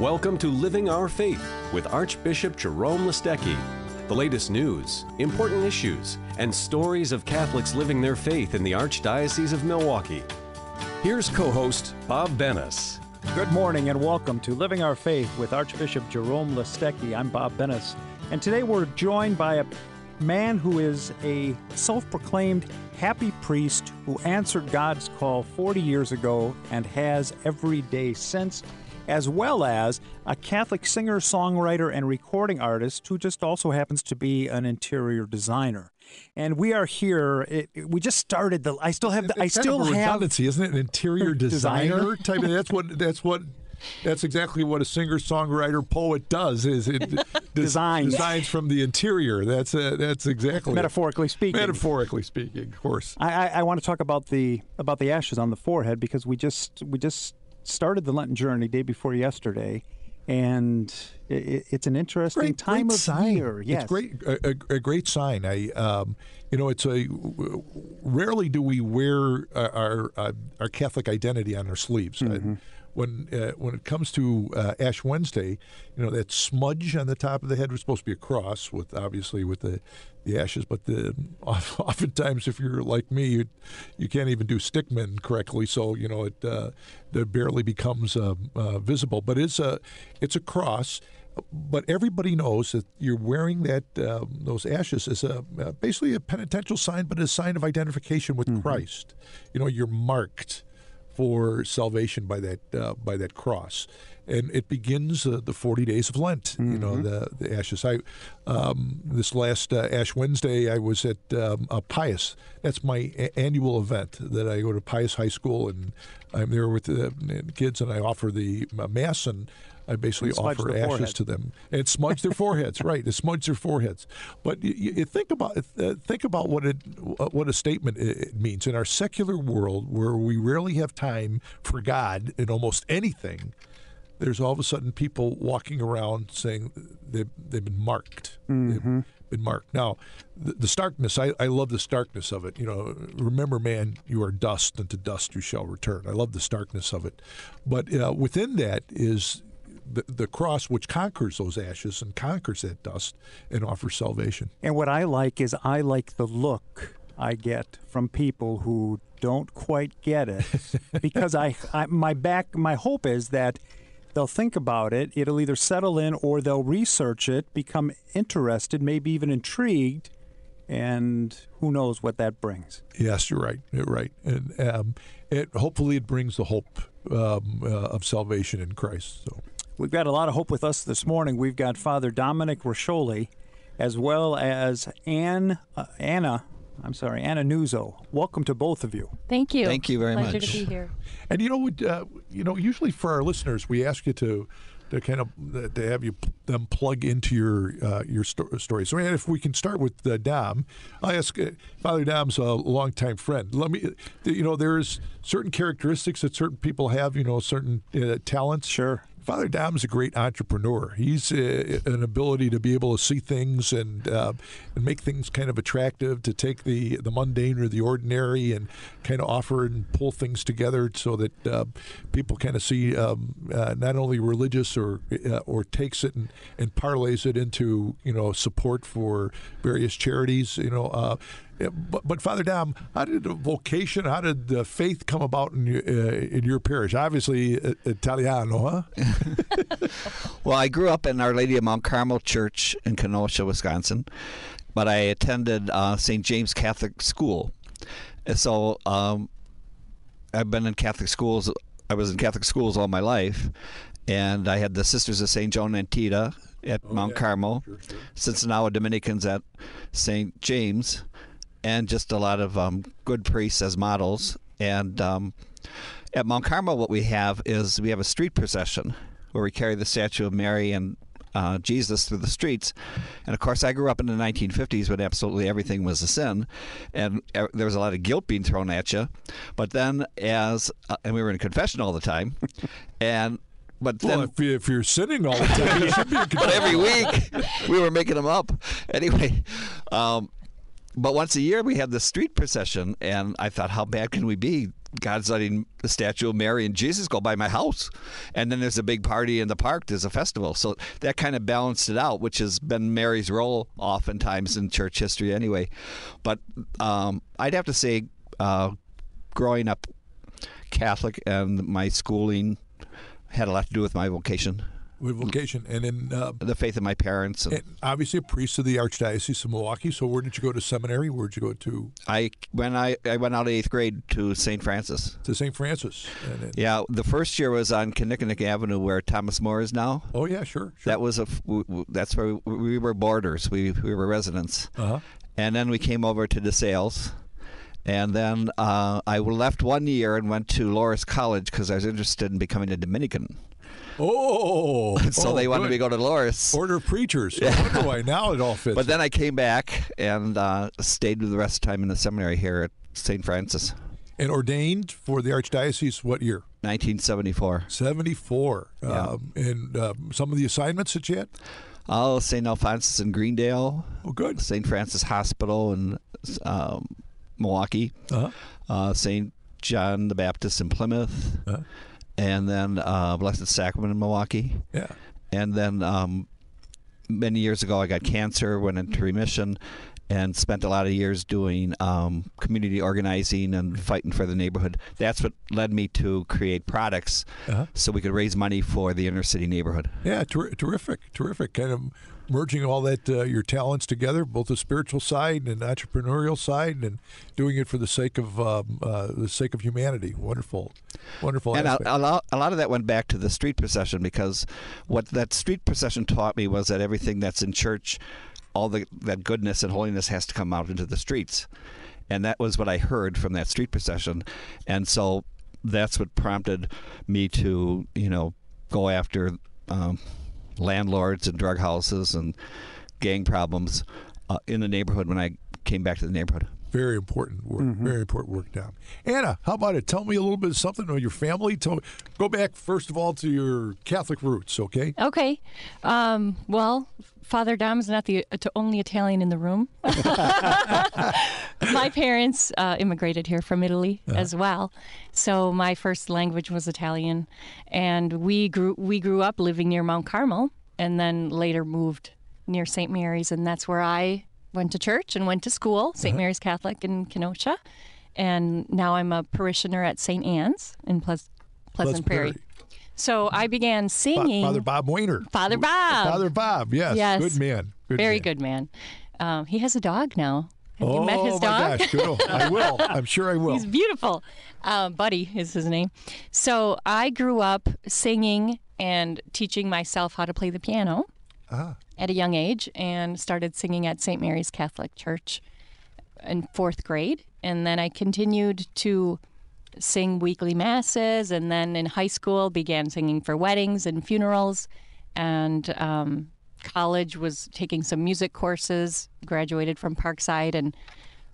Welcome to Living Our Faith with Archbishop Jerome Listecki. The latest news, important issues, and stories of Catholics living their faith in the Archdiocese of Milwaukee. Here's co host Bob Bennis. Good morning and welcome to Living Our Faith with Archbishop Jerome Listecki. I'm Bob Bennis, and today we're joined by a man who is a self proclaimed happy priest who answered God's call 40 years ago and has every day since as well as a Catholic singer, songwriter, and recording artist who just also happens to be an interior designer. And we are here. It, it, we just started the. I still have. The, I still kind of have redundancy, isn't it? An interior designer, type. Of, that's what. That's what. That's exactly what a singer, songwriter, poet does. Is it designs designs from the interior? That's uh, that's exactly metaphorically speaking. Metaphorically speaking, of course. I, I, I want to talk about the about the ashes on the forehead because we just we just started the Lenten journey day before yesterday, and it, it's an interesting great, time great of sign. year. Yes, it's great, a, a, great sign. I, um, you know, it's a rarely do we wear our our, our Catholic identity on our sleeves. Mm-hmm. When uh, when it comes to uh, Ash Wednesday, you know that smudge on the top of the head was supposed to be a cross with obviously with the the ashes. But the, oftentimes, if you're like me, you, you can't even do stickmen correctly, so you know it uh, it barely becomes uh, uh, visible. But it's a it's a cross. But everybody knows that you're wearing that um, those ashes as a uh, basically a penitential sign, but a sign of identification with mm-hmm. Christ. You know, you're marked for salvation by that uh, by that cross and it begins uh, the 40 days of Lent. Mm-hmm. You know, mm-hmm. the, the ashes. I um, this last uh, Ash Wednesday, I was at um, a Pius. That's my a- annual event that I go to Pius High School, and I'm there with the kids, and I offer the uh, mass and. I basically offer ashes forehead. to them and smudge their foreheads. Right, It smudge their foreheads. But you, you think about uh, think about what it uh, what a statement it means in our secular world, where we rarely have time for God in almost anything there's all of a sudden people walking around saying they've, they've been marked. Mm-hmm. They've been marked. Now, the, the starkness, I, I love the starkness of it. You know, remember, man, you are dust, and to dust you shall return. I love the starkness of it. But uh, within that is the, the cross which conquers those ashes and conquers that dust and offers salvation. And what I like is I like the look I get from people who don't quite get it because I, I my back my hope is that They'll think about it, it'll either settle in or they'll research it, become interested, maybe even intrigued, and who knows what that brings. Yes, you're right. You're right. And um, it, hopefully it brings the hope um, uh, of salvation in Christ. So. We've got a lot of hope with us this morning. We've got Father Dominic Roscioli, as well as Anne, uh, Anna I'm sorry, Anna Nuzzo. Welcome to both of you. Thank you. Thank you very Pleasure much. to be here. And you know, uh, you know, usually for our listeners, we ask you to to kind of to have you them plug into your uh, your sto- story. So, if we can start with uh, Dom, I ask uh, Father Dom's a longtime friend. Let me, you know, there's certain characteristics that certain people have. You know, certain uh, talents. Sure. Father Dom's a great entrepreneur. He's uh, an ability to be able to see things and uh, and make things kind of attractive, to take the the mundane or the ordinary and kind of offer and pull things together so that uh, people kind of see um, uh, not only religious or uh, or takes it and, and parlays it into you know support for various charities. You know, uh, yeah, but, but Father Dom, how did the vocation, how did the faith come about in your, uh, in your parish? Obviously, uh, Italiano, huh? well, I grew up in Our Lady of Mount Carmel Church in Kenosha, Wisconsin, but I attended uh, St. James Catholic School. And so um, I've been in Catholic schools. I was in Catholic schools all my life, and I had the Sisters of St. Joan Antida at oh, Mount yeah. Carmel, sure, sure. Sinsinawa Dominicans at St. James and just a lot of um, good priests as models. And um, at Mount Carmel, what we have is we have a street procession where we carry the statue of Mary and uh, Jesus through the streets. And of course, I grew up in the 1950s when absolutely everything was a sin, and uh, there was a lot of guilt being thrown at you. But then, as uh, and we were in confession all the time, and but well, then, if, you, if you're sinning all the time, you should be. but every week we were making them up. Anyway, um, but once a year we have the street procession, and I thought, how bad can we be? God's letting the statue of Mary and Jesus go by my house. And then there's a big party in the park, there's a festival. So that kind of balanced it out, which has been Mary's role oftentimes in church history anyway. But um, I'd have to say, uh, growing up Catholic and my schooling had a lot to do with my vocation with vocation, and then uh, the faith of my parents. And, and obviously, a priest of the Archdiocese of Milwaukee. So, where did you go to seminary? Where did you go to? I when I, I went out of eighth grade to St. Francis. To St. Francis. Then, yeah, the first year was on Kinnickinnick Avenue, where Thomas More is now. Oh yeah, sure. sure. That was a that's where we, we were boarders. We we were residents. Uh-huh. And then we came over to DeSales. And then uh, I left one year and went to Loras College because I was interested in becoming a Dominican. Oh, so oh, they wanted good. me to go to Loras. Order of preachers. Yeah. I wonder why now it all fits. But then I came back and uh, stayed the rest of the time in the seminary here at St. Francis. And ordained for the Archdiocese what year? 1974. 74. Yeah. Um, and um, some of the assignments that you had? Oh, St. Alphonsus in Greendale. Oh, good. St. Francis Hospital in um, Milwaukee. Uh-huh. Uh, St. John the Baptist in Plymouth. Uh-huh and then uh, Blessed Sacrament in Milwaukee. Yeah. And then um, many years ago, I got cancer, went into remission, and spent a lot of years doing um, community organizing and fighting for the neighborhood. That's what led me to create products uh-huh. so we could raise money for the inner city neighborhood. Yeah, ter- terrific, terrific. Kind of merging all that uh, your talents together, both the spiritual side and entrepreneurial side, and doing it for the sake of um, uh, the sake of humanity. Wonderful, wonderful. And a, a, lot, a lot of that went back to the street procession because what that street procession taught me was that everything that's in church, all the that goodness and holiness has to come out into the streets, and that was what I heard from that street procession, and so that's what prompted me to you know go after. Um, landlords and drug houses and gang problems uh, in the neighborhood when I came back to the neighborhood. Very important work. Mm-hmm. Very important work down. Anna, how about it? Tell me a little bit of something about your family. Tell me, go back first of all to your Catholic roots, okay? Okay. Um, well, Father Dom's not the only Italian in the room. my parents uh, immigrated here from Italy uh-huh. as well, so my first language was Italian, and we grew we grew up living near Mount Carmel, and then later moved near St. Mary's, and that's where I went to church and went to school, saint uh-huh. Mary's Catholic in Kenosha, and now I'm a parishioner at St. Anne's in Pleasant, Pleasant Prairie. Prairie. So I began singing. Father Bob Weiner. Father Bob. Father Bob, yes. yes. Good man. Good Very man. good man. Um, he has a dog now. Have oh, you met his dog? my gosh, good. I will. I'm sure I will. He's beautiful. Uh, Buddy is his name. So I grew up singing and teaching myself how to play the piano ah. at a young age and started singing at St. Mary's Catholic Church in fourth grade. And then I continued to sing weekly masses, and then in high school began singing for weddings and funerals, and um, college was taking some music courses. Graduated from Parkside, and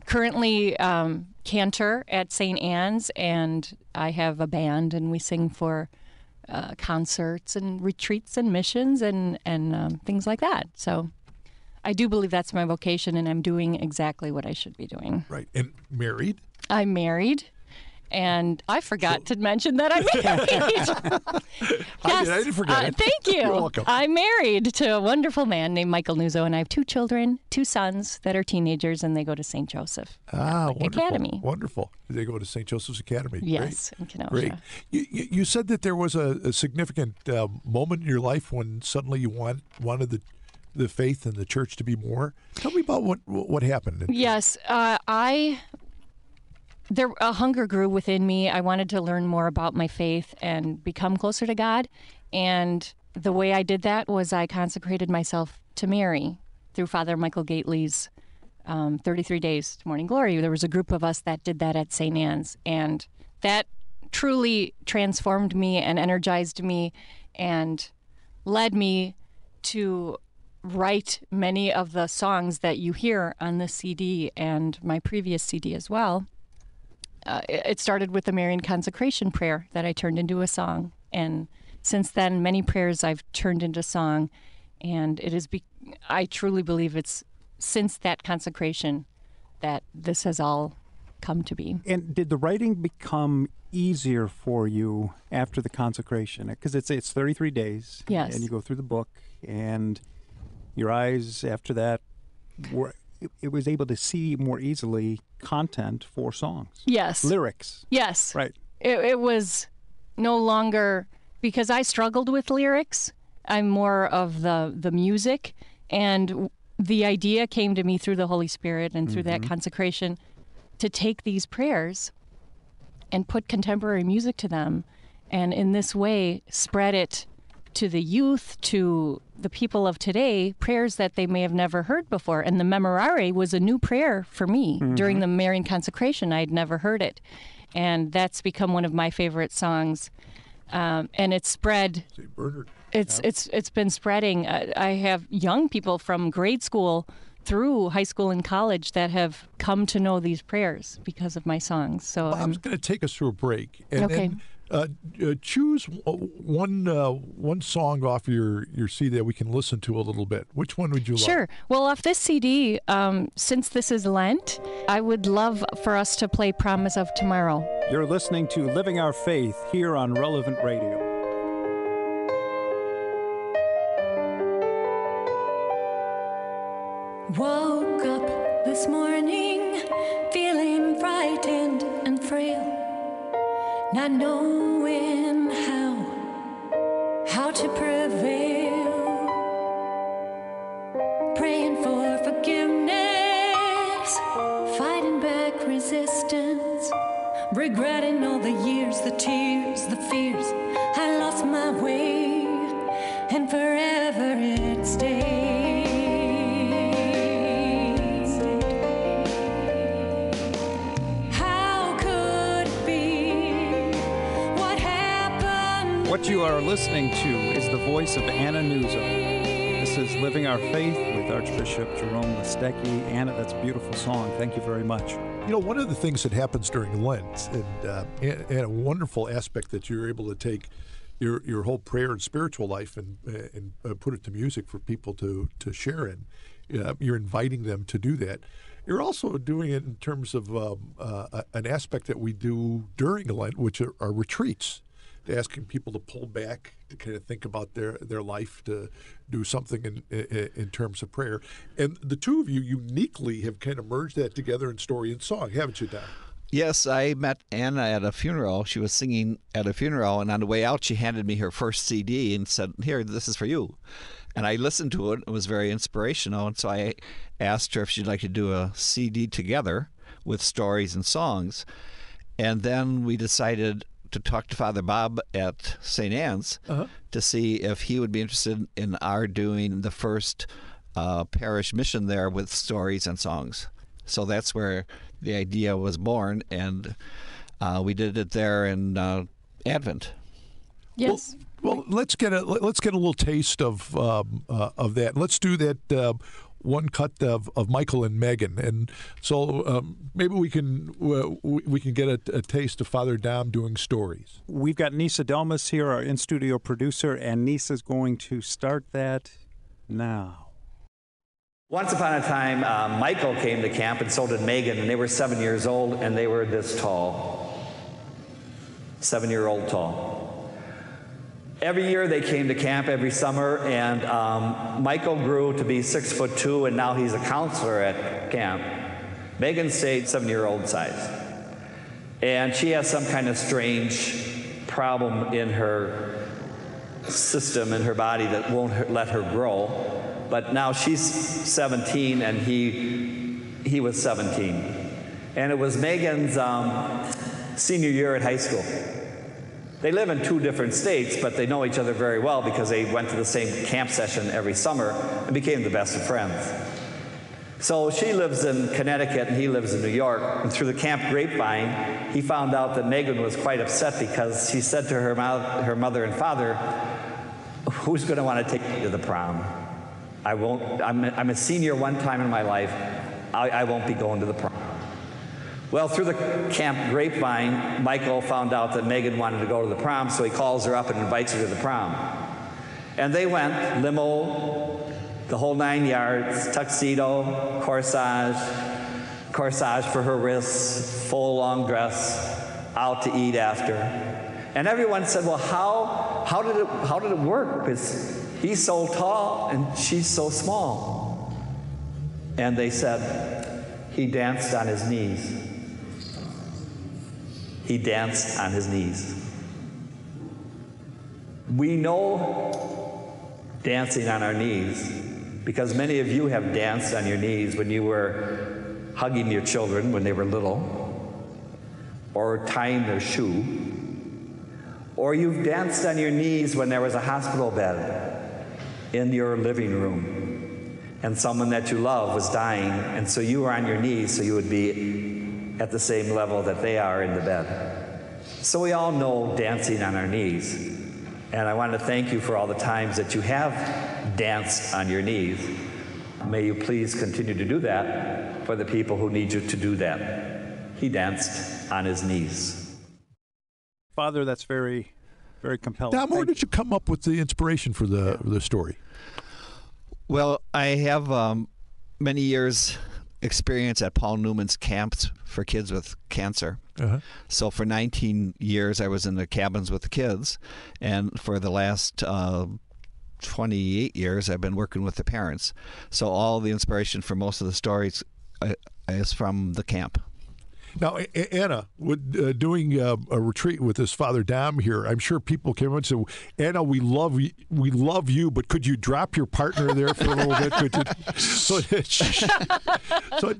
currently um, cantor at St. Anne's, and I have a band, and we sing for. Uh, concerts and retreats and missions and and um, things like that. So, I do believe that's my vocation, and I'm doing exactly what I should be doing. Right. And married? I'm married and I forgot to mention that I'm married. yes, I, did, I didn't forget. Uh, thank you. You're welcome. I'm married to a wonderful man named Michael Nuzzo, and I have two children, two sons that are teenagers, and they go to St. Joseph ah, wonderful, Academy. Wonderful. They go to St. Joseph's Academy. Yes, Great. in Kenosha. Great. You, you, said that there was a, a significant uh, moment in your life when suddenly you want, wanted the the faith and the church to be more. Tell me about what what happened. Yes, uh, I there a hunger grew within me. I wanted to learn more about my faith and become closer to God. And the way I did that was I consecrated myself to Mary through Father Michael Gaitley's um, 33 Days to Morning Glory. There was a group of us that did that at St. Anne's, and that truly transformed me and energized me and led me to write many of the songs that you hear on the CD and my previous CD as well uh, it started with the Marian consecration prayer that I turned into a song. And since then, many prayers I've turned into song. And it is, be- I truly believe it's since that consecration that this has all come to be. And did the writing become easier for you after the consecration? Because it's it's 33 days. Yes. And you go through the book, and your eyes after that were it, it was able to see more easily content for songs, Yes. lyrics. yes. Right. It, it was no longer because I struggled with lyrics. I'm more of the the music, and the idea came to me through the Holy Spirit and through that mm-hmm. consecration to take these prayers and put contemporary music to them, and in this way spread it to the youth, to the people of today, prayers that they may have never heard before. And the Memorare was a new prayer for me during the Marian consecration. I had never heard it. And that's become one of my favorite songs. Um, and it's spread Say, Bernard. it's it's it's been spreading. Uh, I have young people from grade school through high school and college that have come to know these prayers because of my songs. So Bob's I'm, going to take us through a break, and Okay. then uh, uh, choose one uh, one song off your your CD that we can listen to a little bit. Which one would you like? sure. Well, off this CD, um, since this is Lent, I would love for us to play "Promise of Tomorrow." You're listening to Living Our Faith here on Relevant Radio. Listening to is the voice of Anna Nuzzo. This is Living Our Faith with Archbishop Jerome Listecki. Anna, that's a beautiful song. Thank you very much. You know, one of the things that happens during Lent, and, uh, and, and a wonderful aspect that you're able to take your your whole prayer and spiritual life and and uh, put it to music for people to to share in. Uh, you're inviting them to do that. You're also doing it in terms of um, uh, an aspect that we do during Lent, which are, are retreats. Asking people to pull back, to kind of think about their, their life, to do something in, in in terms of prayer, and the two of you uniquely have kind of merged that together in story and song, haven't you, Dom? Yes, I met Anna at a funeral. She was singing at a funeral, and on the way out, she handed me her first CD and said, "Here, this is for you." And I listened to it. It was very inspirational, and so I asked her if she'd like to do a CD together with stories and songs. And then we decided to talk to Father Bob at St. Anne's to see if he would be interested in our doing the first uh, parish mission there with stories and songs. So that's where the idea was born, and uh, we did it there in uh, Advent. Yes. Well, let's get a let's get a little taste of um, uh, of that. Let's do that uh, one cut of, of Michael and Megan, and so um, maybe we can uh, we we can get a, a taste of Father Dom doing stories. We've got Nisa Delmas here, our in studio producer, and Nisa's going to start that now. Once upon a time, uh, Michael came to camp, and so did Megan, and they were seven years old, and they were this tall. Seven year old tall. Every year they came to camp every summer, and um, Michael grew to be six foot two, and now he's a counselor at camp. Megan stayed seven year old size. And she has some kind of strange problem in her system in her body that won't let her grow. But now she's 17 and he he was 17. And it was Megan's um, senior year at high school. They live in two different states, but they know each other very well because they went to the same camp session every summer and became the best of friends. So she lives in Connecticut and he lives in New York. And through the camp grapevine, he found out that Megan was quite upset because she said to her, her mother and father, Who's going to want to take me to the prom? I won't, I'm, I'm a senior one time in my life. I, I won't be going to the prom. Well, through the camp grapevine, Michael found out that Megan wanted to go to the prom, so he calls her up and invites her to the prom. And they went, limo, the whole nine yards, tuxedo, corsage, corsage for her wrists, full long dress, out to eat after. And everyone said, Well, how, how, did, it, how did it work? Because he's so tall and she's so small. And they said, He danced on his knees. He danced on his knees. We know dancing on our knees because many of you have danced on your knees when you were hugging your children when they were little, or tying their shoe, or you've danced on your knees when there was a hospital bed in your living room and someone that you love was dying, and so you were on your knees so you would be at the same level that they are in the bed. So we all know dancing on our knees. And I want to thank you for all the times that you have danced on your knees. May you please continue to do that for the people who need you to do that. He danced on his knees. Father, that's very, very compelling. Now, where did you come up with the inspiration for the the story? Well, I have um, many years experience at Paul Newman's camps for kids with cancer. Uh-huh. So for 19 years, I was in the cabins with the kids, and for the last uh, 28 years, I've been working with the parents. So all the inspiration for most of the stories uh, is from the camp. Now, Anna, would, uh, doing uh, a retreat with this Father Dom here, I'm sure people came up and said, "Anna, we love you, we love you, but could you drop your partner there for a little bit?" Could? So, so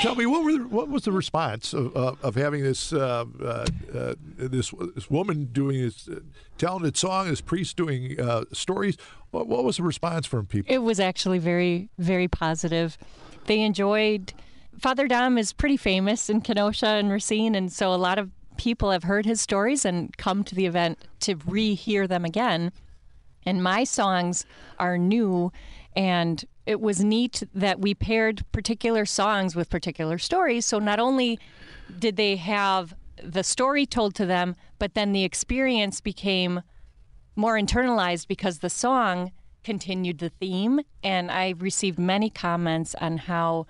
tell me, what were the, what was the response of, of, of having this uh, uh, uh, this this woman doing this uh, talented song, this priest doing uh, stories? What, what was the response from people? It was actually very, very positive. They enjoyed. Father Dom is pretty famous in Kenosha and Racine, and so a lot of people have heard his stories and come to the event to rehear them again. And my songs are new, and it was neat that we paired particular songs with particular stories. So not only did they have the story told to them, but then the experience became more internalized because the song continued the theme. And I received many comments on how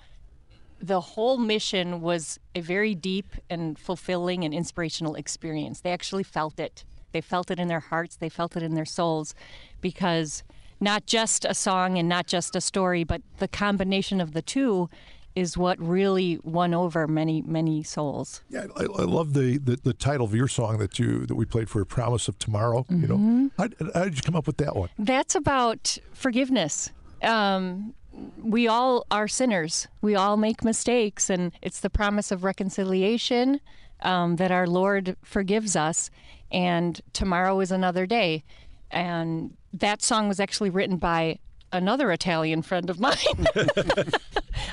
the whole mission was a very deep and fulfilling and inspirational experience. They actually felt it. They felt it in their hearts, they felt it in their souls because not just a song and not just a story, but the combination of the two is what really won over many, many souls. Yeah, I, I love the, the, the title of your song that you that we played for "Promise of Tomorrow." You Mm-hmm. know, how, how did you come up with that one? That's about forgiveness. Um, we all are sinners. We all make mistakes, and it's the promise of reconciliation um, that our Lord forgives us. And tomorrow is another day. And that song was actually written by another Italian friend of mine. Do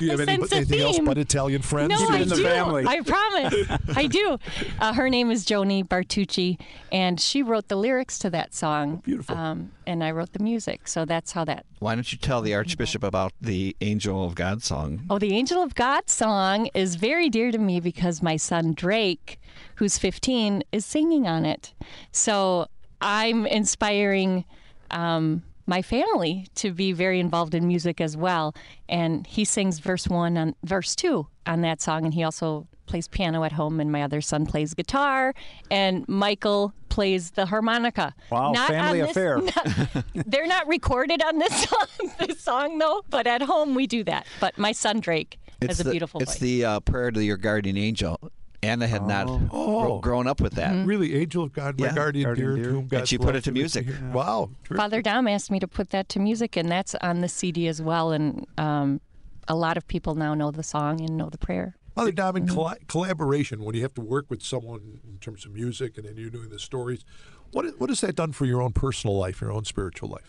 you have any, sense a anything else but Italian friends? No, I in the do. family. I promise. I do. Uh, her name is Joni Bartucci, and she wrote the lyrics to that song. Beautiful. Um, and I wrote the music, so that's how that. Why don't you tell the Archbishop about the Angel of God song? Oh, the Angel of God song is very dear to me because my son Drake, who's 15, is singing on it. So I'm inspiring. Um, my family to be very involved in music as well, and he sings verse one and verse two on that song, and he also plays piano at home, and my other son plays guitar, and Michael plays the harmonica. Wow, Not family this- affair. not- they're not recorded on this song, this song though, but at home we do that. But my son Drake has a the, beautiful It's voice. the uh, prayer to your guardian angel. Anna had not Oh. grown up with that. Mm-hmm. Really, angel of God, my Yeah. guardian, Guardian dear, dear. to whom God she put it to music. Wow, terrific. Father Dom asked me to put that to music, and that's on the CD as well. And um, a lot of people now know the song and know the prayer. Father Dom, Mm-hmm. in collaboration, when you have to work with someone in terms of music and then you're doing the stories, what what has that done for your own personal life, your own spiritual life?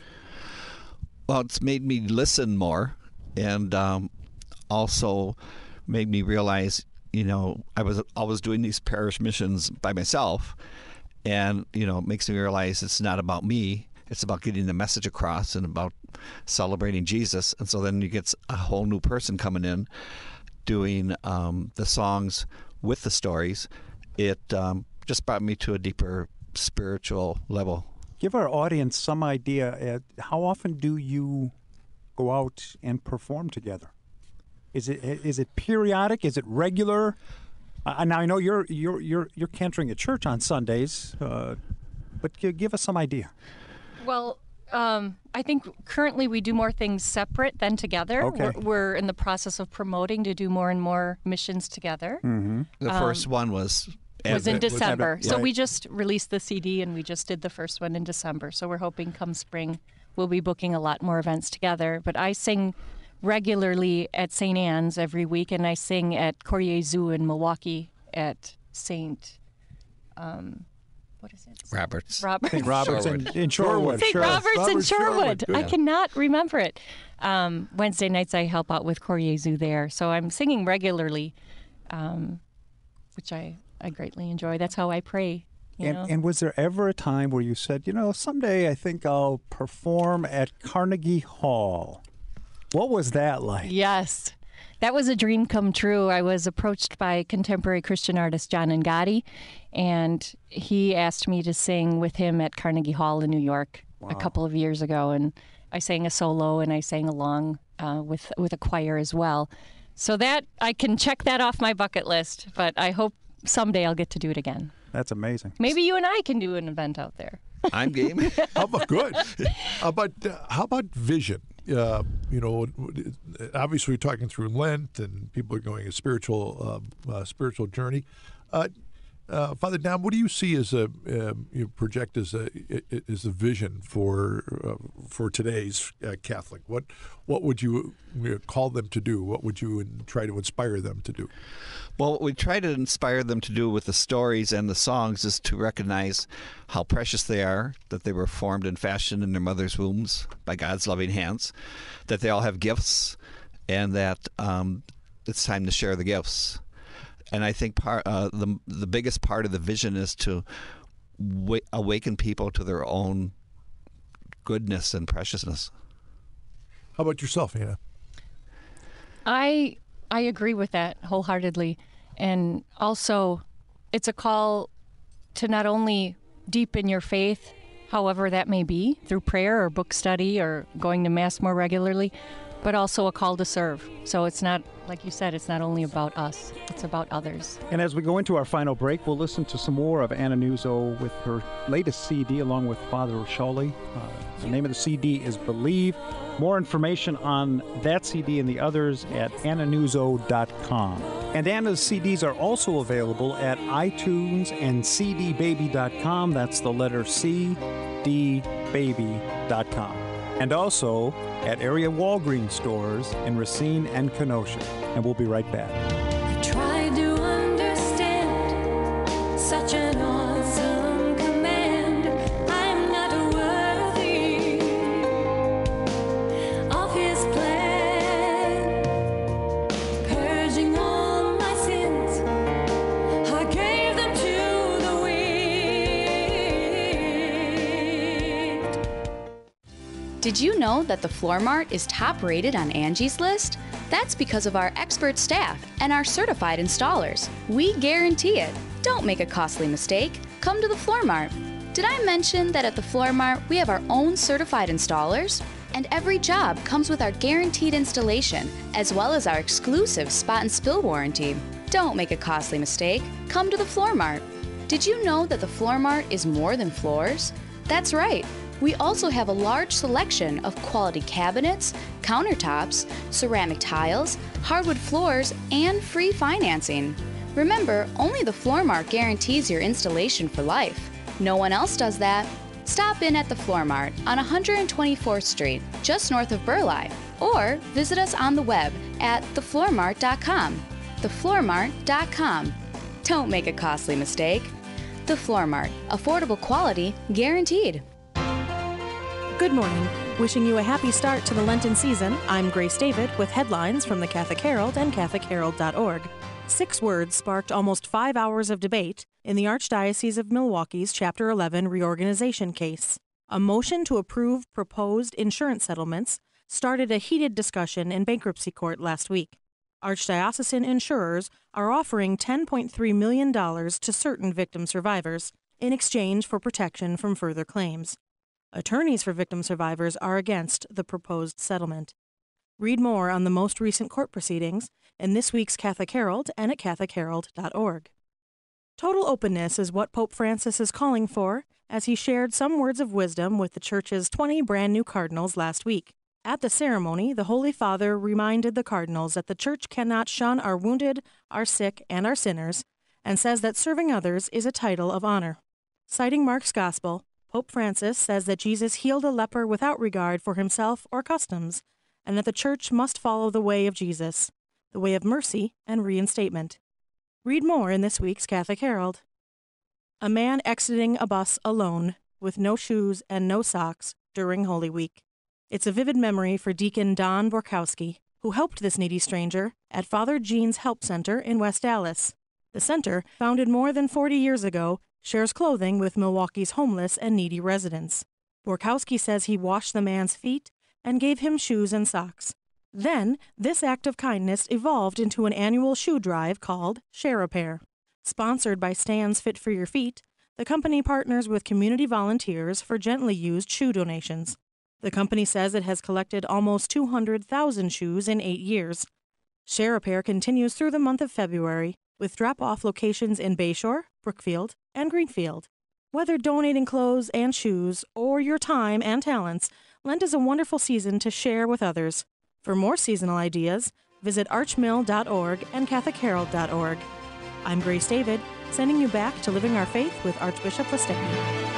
Well, it's made me listen more, and um, also made me realize, you know, I was always doing these parish missions by myself, and you know, it makes me realize it's not about me. It's about getting the message across and about celebrating Jesus. And so then you get a whole new person coming in, doing um, the songs with the stories. It um, just brought me to a deeper spiritual level. Give our audience some idea how often do you go out and perform together? Is it is it periodic? Is it regular? Uh, now I know you're you're you're you're cantering at church on Sundays, uh, but give us some idea. Well, um, I think currently we do more things separate than together. Okay. We're, we're in the process of promoting to do more and more missions together. Mm-hmm. The first one was was in Advent. December. So right. we just released the CD and we just did the first one in December. So we're hoping come spring we'll be booking a lot more events together. But I sing regularly at St. Anne's every week and I sing at Cor Jesu in Milwaukee at St. Um, what is it? Roberts. Robert. St. Roberts in, in Shorewood. St. sure. Roberts Robert and Shorewood. Shorewood. I cannot remember it. Um, Wednesday nights I help out with Cor Jesu there, so I'm singing regularly, um, which I, I greatly enjoy. That's how I pray. And, and was there ever a time where you said, you know, someday I think I'll perform at Carnegie Hall? What was that like? Yes. That was a dream come true. I was approached by contemporary Christian artist John Angotti, and he asked me to sing with him at Carnegie Hall in New York a couple of years ago. And I sang a solo and I sang along uh, with, with a choir as well. So that I can check that off my bucket list, but I hope someday I'll get to do it again. That's amazing. Maybe you and I can do an event out there. I'm game. How about good? how about uh, how about vision? Uh, you know, obviously we're talking through Lent, and people are going a spiritual uh, uh, spiritual journey. Uh, uh, Father Dom, what do you see as a um, you project as a as a vision for uh, for today's uh, Catholic? What what would you uh, call them to do? What would you try to inspire them to do? Well, what we try to inspire them to do with the stories and the songs is to recognize how precious they are, that they were formed and fashioned in their mother's wombs by God's loving hands, that they all have gifts, and that um, it's time to share the gifts. And I think part uh, the the biggest part of the vision is to wa- awaken people to their own goodness and preciousness. How about yourself, Anna? I I agree with that wholeheartedly, and also, it's a call to not only deepen your faith, however that may be, through prayer or book study or going to mass more regularly, but also a call to serve. So it's not like you said, it's not only about us; it's about others. And as we go into our final break, we'll listen to some more of Anna Nuzzo with her latest CD along with Father Roscioli. Uh, the name of the CD is Believe. More information on that CD and the others at annanuzzo.com. And Anna's CDs are also available at iTunes and cdbaby.com. That's the letter C, D, baby.com. And also at area Walgreens stores in Racine and Kenosha. And we'll be right back. Did you know that the Floor Mart is top rated on Angie's List? That's because of our expert staff and our certified installers. We guarantee it. Don't make a costly mistake. Come to the Floor Mart. Did I mention that at the Floor Mart we have our own certified installers? And every job comes with our guaranteed installation, as well as our exclusive spot and spill warranty. Don't make a costly mistake. Come to the Floor Mart. Did you know that the Floor Mart is more than floors? That's right. We also have a large selection of quality cabinets, countertops, ceramic tiles, hardwood floors, and free financing. Remember, only the Floor Mart guarantees your installation for life. No one else does that. Stop in at the Floor Mart on 124th Street, just north of Burleigh, or visit us on the web at thefloormart.com. Thefloormart.com. Don't make a costly mistake. The Floor Mart, affordable quality guaranteed. Good morning. Wishing you a happy start to the Lenten season, I'm Grace David with headlines from the Catholic Herald and CatholicHerald.org. Six words sparked almost five hours of debate in the Archdiocese of Milwaukee's Chapter 11 reorganization case. A motion to approve proposed insurance settlements started a heated discussion in bankruptcy court last week. Archdiocesan insurers are offering $10.3 million to certain victim survivors in exchange for protection from further claims. Attorneys for victim survivors are against the proposed settlement. Read more on the most recent court proceedings in this week's Catholic Herald and at CatholicHerald.org. Total openness is what Pope Francis is calling for as he shared some words of wisdom with the Church's 20 brand new cardinals last week. At the ceremony, the Holy Father reminded the cardinals that the Church cannot shun our wounded, our sick, and our sinners, and says that serving others is a title of honor. Citing Mark's Gospel, Pope Francis says that Jesus healed a leper without regard for himself or customs, and that the Church must follow the way of Jesus, the way of mercy and reinstatement. Read more in this week's Catholic Herald. A man exiting a bus alone, with no shoes and no socks, during Holy Week. It's a vivid memory for Deacon Don Borkowski, who helped this needy stranger at Father Gene's Help Center in West Allis. The center, founded more than 40 years ago, shares clothing with Milwaukee's homeless and needy residents. Borkowski says he washed the man's feet and gave him shoes and socks. Then, this act of kindness evolved into an annual shoe drive called Share a Pair. Sponsored by Stan's Fit for Your Feet, the company partners with community volunteers for gently used shoe donations. The company says it has collected almost 200,000 shoes in eight years. Share a Pair continues through the month of February, with drop off locations in Bayshore, Brookfield, and Greenfield. Whether donating clothes and shoes or your time and talents, Lent is a wonderful season to share with others. For more seasonal ideas, visit archmil.org and catholicherald.org. I'm Grace David, sending you back to Living Our Faith with Archbishop Listecki.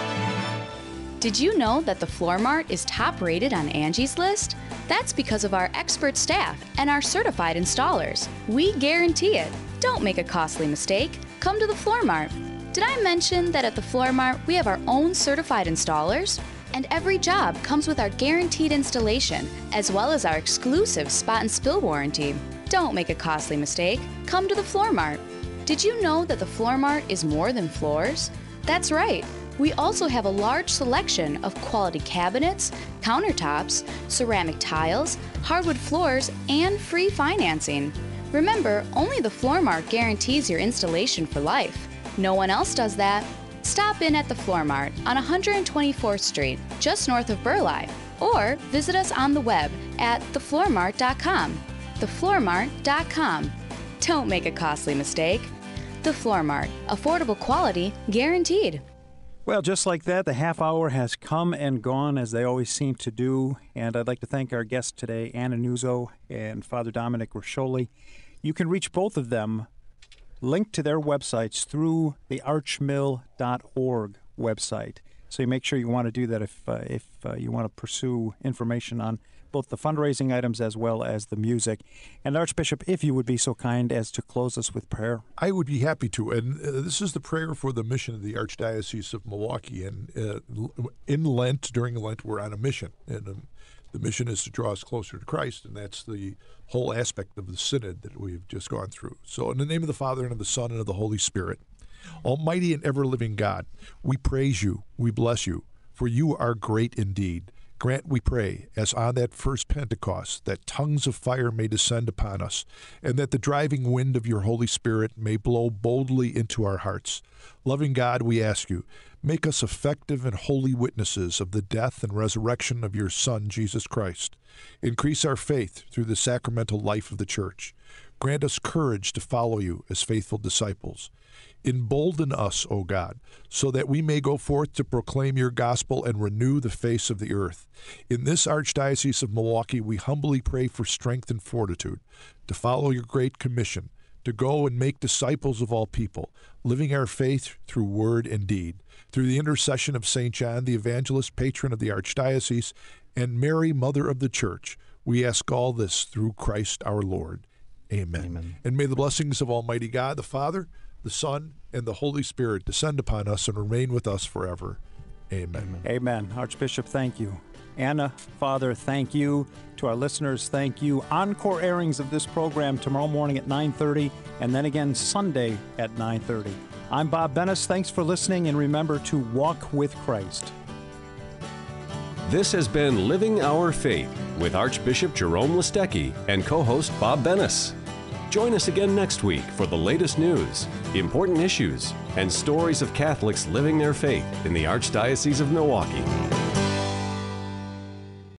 Did you know that the Floor Mart is top rated on Angie's List? That's because of our expert staff and our certified installers. We guarantee it. Don't make a costly mistake. Come to the Floor Mart. Did I mention that at the Floor Mart we have our own certified installers? And every job comes with our guaranteed installation, as well as our exclusive spot and spill warranty. Don't make a costly mistake. Come to the Floor Mart. Did you know that the Floor Mart is more than floors? That's right. We also have a large selection of quality cabinets, countertops, ceramic tiles, hardwood floors, and free financing. Remember, only the Floor Mart guarantees your installation for life. No one else does that. Stop in at the Floor Mart on 124th Street, just north of Burleigh, or visit us on the web at thefloormart.com. Thefloormart.com. Don't make a costly mistake. The Floor Mart, affordable quality guaranteed. Well, just like that, the half hour has come and gone as they always seem to do. And I'd like to thank our guests today, Anna Nuzzo and Father Dominic Roscioli. You can reach both of them linked to their websites through the archmil.org website. So you make sure you want to do that if, uh, if uh, you want to pursue information on both the fundraising items as well as the music. And Archbishop, if you would be so kind as to close us with prayer. I would be happy to. And uh, this is the prayer for the mission of the Archdiocese of Milwaukee. And uh, in Lent, during Lent, we're on a mission. And um, the mission is to draw us closer to Christ, and that's the whole aspect of the synod that we've just gone through. So, in the name of the Father, and of the Son, and of the Holy Spirit, Almighty and ever living God, we praise you, we bless you, for you are great indeed. Grant, we pray, as on that first Pentecost, that tongues of fire may descend upon us, and that the driving wind of your Holy Spirit may blow boldly into our hearts. Loving God, we ask you, make us effective and holy witnesses of the death and resurrection of your Son, Jesus Christ. Increase our faith through the sacramental life of the Church. Grant us courage to follow you as faithful disciples. Embolden us, O God, so that we may go forth to proclaim your gospel and renew the face of the earth. In this Archdiocese of Milwaukee, we humbly pray for strength and fortitude to follow your great commission, to go and make disciples of all people, living our faith through word and deed. Through the intercession of St. John, the evangelist, patron of the Archdiocese, and Mary, Mother of the Church, we ask all this through Christ our Lord. Amen. Amen. And may the blessings of Almighty God, the Father, the Son, and the Holy Spirit descend upon us and remain with us forever. Amen. Amen. Archbishop, thank you. Anna, Father, thank you. To our listeners, thank you. Encore airings of this program tomorrow morning at 9:30 and then again Sunday at 9:30. I'm Bob Bennis. Thanks for listening and remember to walk with Christ. This has been Living Our Faith with Archbishop Jerome Listecki and co-host Bob Bennis. Join us again next week for the latest news, important issues, and stories of Catholics living their faith in the Archdiocese of Milwaukee.